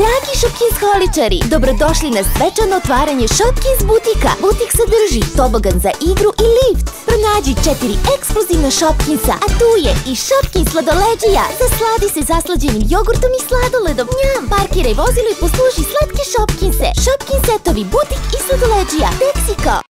Dragi šopkinsholičari, dobrodošli na svečano otvaranje Shopkins butika. Butik sadrži tobogan za igru i lift. Pronađi četiri ekskluzivna Shopkinsa, a tu je i Shopkins sladoleđija. Zasladi se zaslađenim jogurtom i sladoledom. Njam, parkiraj vozilo i posluži slatke Shopkinse. Shopkins setovi, butik i sladoleđija. Meksiko!